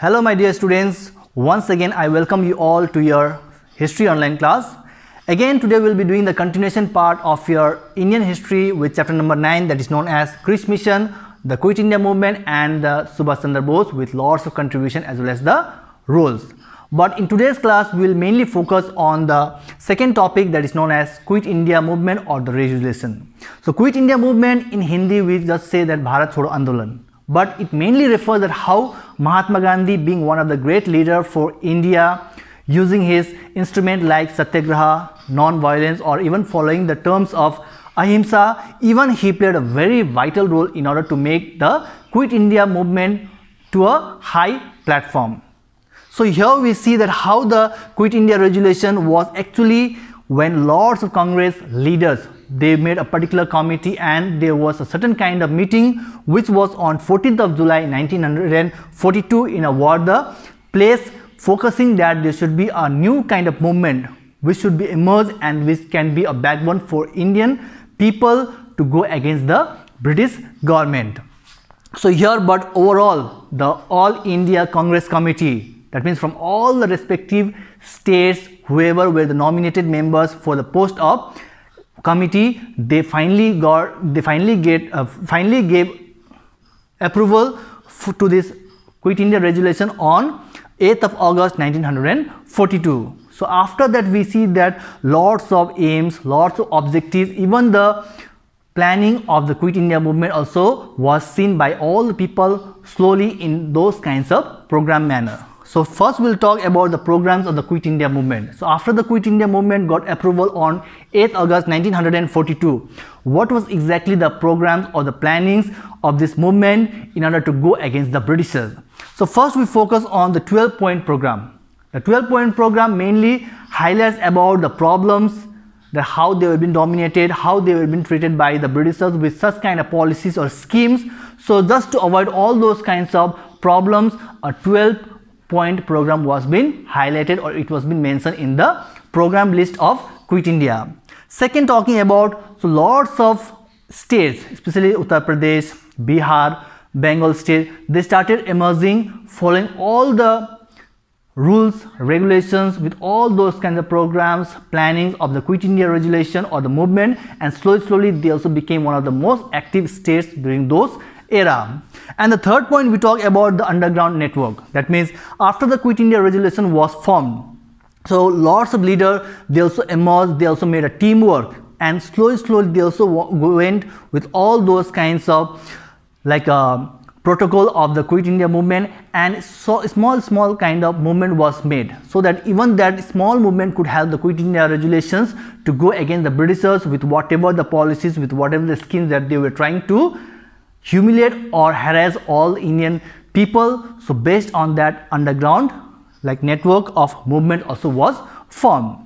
Hello my dear students, once again I welcome you all to your history online class. Again today we'll be doing the continuation part of your Indian history with chapter number 9 that is known as Cripps Mission, the Quit India movement and the Subhash Chandra Bose with lots of contribution as well as the roles. But in today's class we will mainly focus on the second topic that is known as Quit India movement or the resolution. So Quit India movement in Hindi we just say that Bharat Chodo Andolan but it mainly refers that how Mahatma Gandhi being one of the great leader for India using his instrument like satyagraha, non-violence or even following the terms of ahimsa, even he played a very vital role in order to make the Quit India movement to a high platform. So here we see that how the Quit India resolution was actually when lots of Congress leaders they made a particular committee and there was a certain kind of meeting which was on 14th of July 1942 in a Wardha place focusing that there should be a new kind of movement which should be emerged and which can be a backbone for Indian people to go against the British government. So here but overall the All India Congress Committee that means from all the respective states whoever were the nominated members for the post of committee they finally got they finally get uh, finally gave approval to this quit india regulation on 8th of august 1942 so after that we see that lots of aims lots of objectives even the planning of the quit india movement also was seen by all the people slowly in those kinds of program manner so first we'll talk about the programs of the Quit India movement. So after the Quit India movement got approval on 8th August 1942, what was exactly the programs or the plannings of this movement in order to go against the Britishers? So first we focus on the 12 point program. The 12 point program mainly highlights about the problems that how they were been dominated, how they were been treated by the Britishers with such kind of policies or schemes. So just to avoid all those kinds of problems, a 12 point program was been highlighted or it was been mentioned in the program list of Quit India. Second talking about so lots of states especially Uttar Pradesh, Bihar, Bengal state they started emerging following all the rules, regulations with all those kinds of programs, plannings of the Quit India regulation or the movement and slowly slowly they also became one of the most active states during those era. And the third point we talk about the underground network. That means after the Quit India resolution was formed, so lots of leaders, they also emerged, they also made a teamwork and slowly, slowly they also went with all those kinds of like a uh, protocol of the Quit India movement and so small, small kind of movement was made so that even that small movement could help the Quit India regulations to go against the Britishers with whatever the policies, with whatever the schemes that they were trying to humiliate or harass all Indian people. So based on that underground like network of movement also was formed.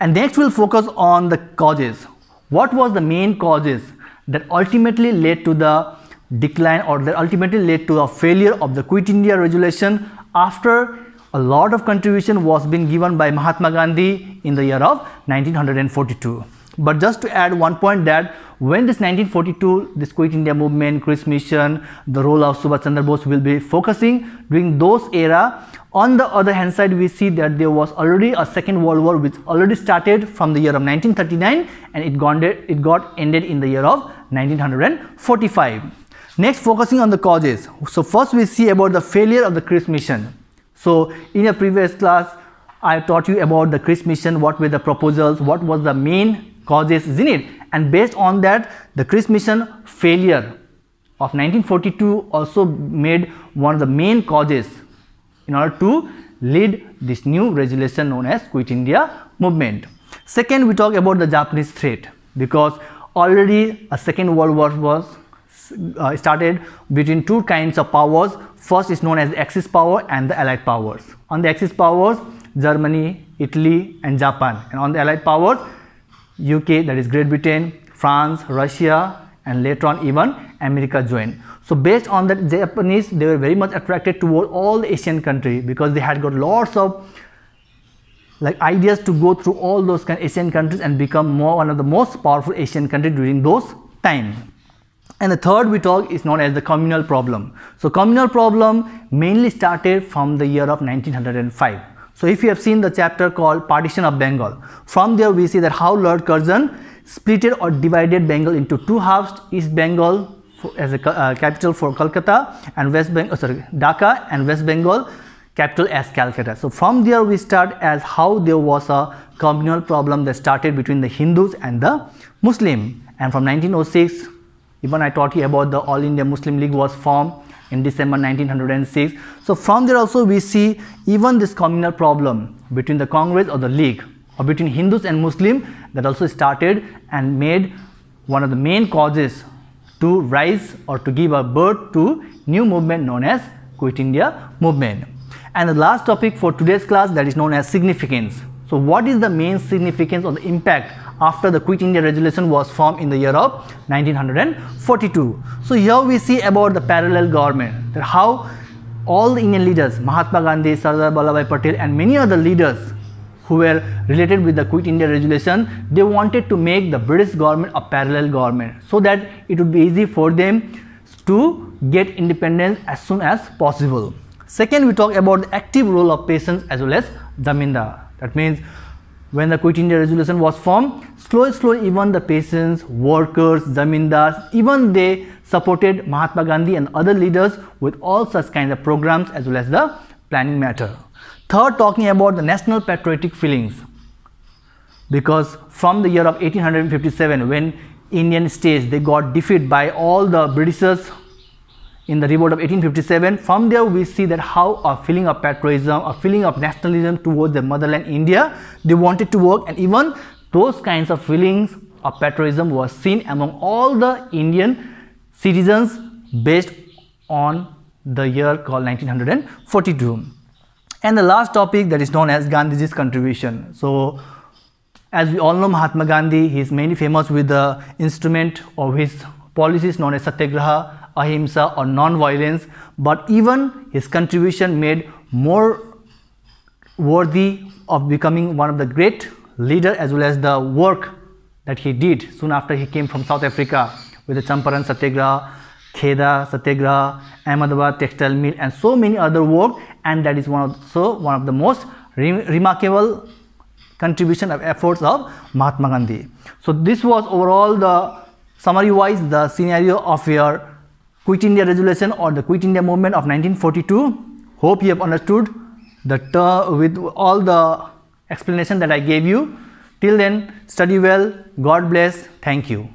And next we'll focus on the causes. What was the main causes that ultimately led to the decline or that ultimately led to a failure of the Quit India resolution after a lot of contribution was being given by Mahatma Gandhi in the year of 1942. But just to add one point that when this 1942, this Quit India movement, Cripps Mission, the role of Subhash Chandra Bose will be focusing during those era. On the other hand side, we see that there was already a second world war which already started from the year of 1939 and it got, it got ended in the year of 1945. Next, focusing on the causes. So first we see about the failure of the Cripps Mission. So in a previous class, I taught you about the Cripps Mission, what were the proposals, what was the main causes is in it and based on that the Cripps mission failure of 1942 also made one of the main causes in order to lead this new resolution known as Quit India movement. Second, we talk about the Japanese threat because already a second world war was uh, started between two kinds of powers. First is known as the Axis power and the Allied powers. On the Axis powers, Germany, Italy and Japan and on the Allied powers, UK that is Great Britain, France, Russia and later on even America joined. So based on that Japanese they were very much attracted toward all the Asian countries because they had got lots of like ideas to go through all those kind of Asian countries and become more one of the most powerful Asian countries during those time. And the third we talk is known as the communal problem. So communal problem mainly started from the year of 1905. So if you have seen the chapter called Partition of Bengal, from there we see that how Lord Curzon splitted or divided Bengal into two halves, East Bengal as a uh, capital for Kolkata and West Bengal, oh, sorry, Dhaka and West Bengal capital as Calcutta. So from there we start as how there was a communal problem that started between the Hindus and the Muslim. And from 1906, even I taught you about the All India Muslim League was formed in December 1906. So from there also we see even this communal problem between the Congress or the League or between Hindus and Muslim that also started and made one of the main causes to rise or to give a birth to new movement known as Quit India movement. And the last topic for today's class that is known as significance. So what is the main significance or the impact after the Quit India resolution was formed in the year of 1942. So here we see about the parallel government, that how all the Indian leaders, Mahatma Gandhi, Sardar Vallabhbhai Patel and many other leaders who were related with the Quit India resolution, they wanted to make the British government a parallel government so that it would be easy for them to get independence as soon as possible. Second, we talk about the active role of peasants as well as zamindar. That means when the Quit India resolution was formed, slowly, slowly even the peasants, workers, zamindars, even they supported Mahatma Gandhi and other leaders with all such kind of programs as well as the planning matter. Third, talking about the national patriotic feelings. Because from the year of 1857, when Indian states, they got defeated by all the Britishers in the revolt of 1857 from there we see that how a feeling of patriotism a feeling of nationalism towards the motherland india they wanted to work. And even those kinds of feelings of patriotism was seen among all the indian citizens based on the year called 1942 and the last topic that is known as gandhiji's contribution. So as we all know mahatma gandhi he is mainly famous with the instrument of his policies known as satyagraha ahimsa or non-violence but even his contribution made more worthy of becoming one of the great leader as well as the work that he did soon after he came from South Africa with the Champaran Satyagraha, Kheda Satyagraha, Ahmedabad textile mill and so many other work and that is one of so one of the most re remarkable contribution of efforts of Mahatma Gandhi. So this was overall the summary wise the scenario of your Quit India resolution or the Quit India movement of 1942. Hope you have understood the term with all the explanation that I gave you. Till then, study well. God bless. Thank you.